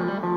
Mm-hmm.